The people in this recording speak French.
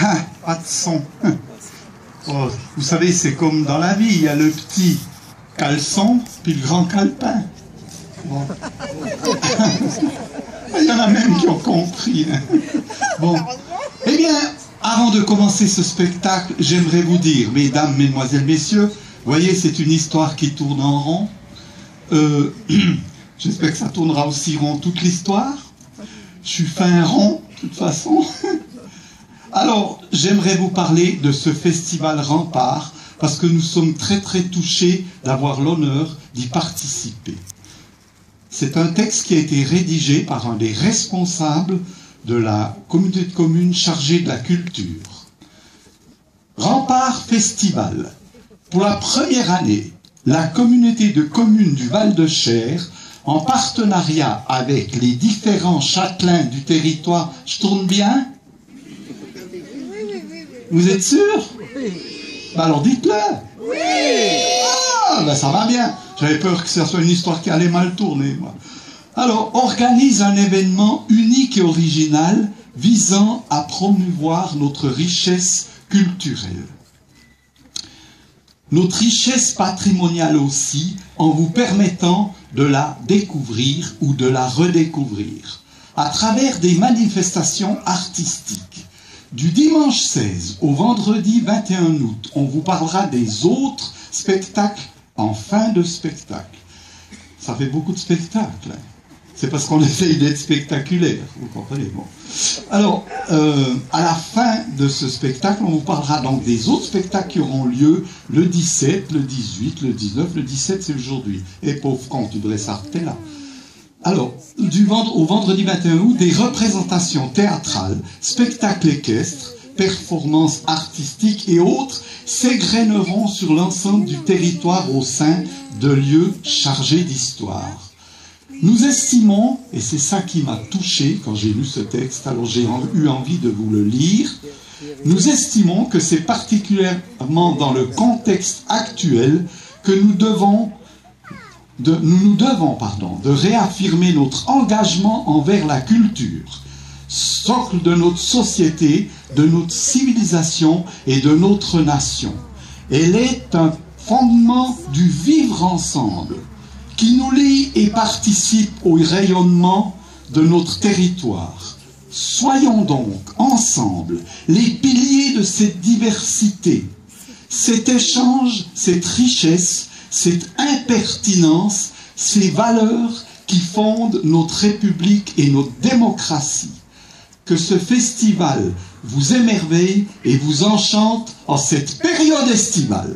Ah, pas de son. Oh, vous savez, c'est comme dans la vie, il y a le petit caleçon, puis le grand calepin. Il y en a même qui ont compris. hein. Bon. Eh bien, avant de commencer ce spectacle, j'aimerais vous dire, mesdames, mesdemoiselles, messieurs, voyez, c'est une histoire qui tourne en rond. Euh, J'espère que ça tournera aussi rond toute l'histoire. Je suis fin rond, de toute façon. Alors, j'aimerais vous parler de ce festival Rempart, parce que nous sommes très très touchés d'avoir l'honneur d'y participer. C'est un texte qui a été rédigé par un des responsables de la communauté de communes chargée de la culture. Rempart Festival. Pour la première année, la communauté de communes du Val-de-Cher, en partenariat avec les différents châtelains du territoire, je tourne bien Vous êtes sûr? Ben Alors dites-le Ah, ben ça va bien. J'avais peur que ce soit une histoire qui allait mal tourner, moi. Alors, organise un événement unique et original visant à promouvoir notre richesse culturelle. Notre richesse patrimoniale aussi, en vous permettant de la découvrir ou de la redécouvrir, à travers des manifestations artistiques. Du dimanche 16 au vendredi 21 août, on vous parlera des autres spectacles en fin de spectacle. Ça fait beaucoup de spectacles. hein. C'est parce qu'on essaye d'être spectaculaire, vous comprenez bon. Alors, euh, à la fin de ce spectacle, on vous parlera donc des autres spectacles qui auront lieu le 17, le 18, le 19, le 17 c'est aujourd'hui. Et pauvre con, tu devrais s'arrêter là. Alors, du vendre, au vendredi 21 août, des représentations théâtrales, spectacles équestres, performances artistiques et autres s'égrèneront sur l'ensemble du territoire au sein de lieux chargés d'histoire. Nous estimons, et c'est ça qui m'a touché quand j'ai lu ce texte, alors j'ai eu envie de vous le lire, nous estimons que c'est particulièrement dans le contexte actuel que nous devons nous nous devons pardon, de réaffirmer notre engagement envers la culture, socle de notre société, de notre civilisation et de notre nation. Elle est un fondement du vivre ensemble qui nous lie et participe au rayonnement de notre territoire. Soyons donc ensemble les piliers de cette diversité, cet échange, cette richesse, cette impertinence, ces valeurs qui fondent notre République et notre démocratie. Que ce festival vous émerveille et vous enchante en cette période estivale.